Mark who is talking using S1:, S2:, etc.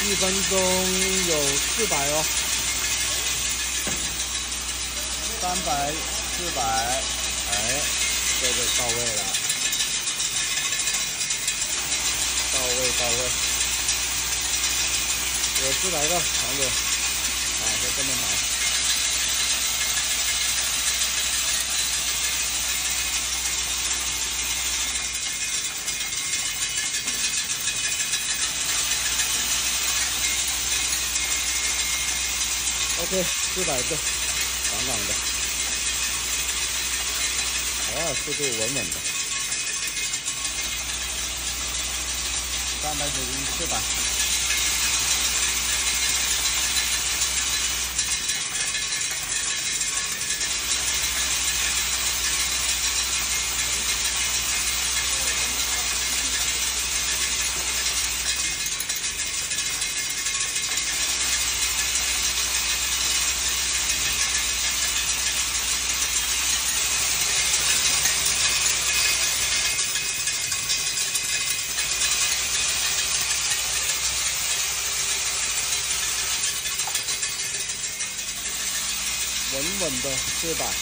S1: 一分钟有四百哦，三百、四百，哎，这就到位了，到位到位，有四百个长度，啊，就这么 OK，四百个，杠杠的，啊，速度稳稳的，三百九十一四百。稳稳的，对吧。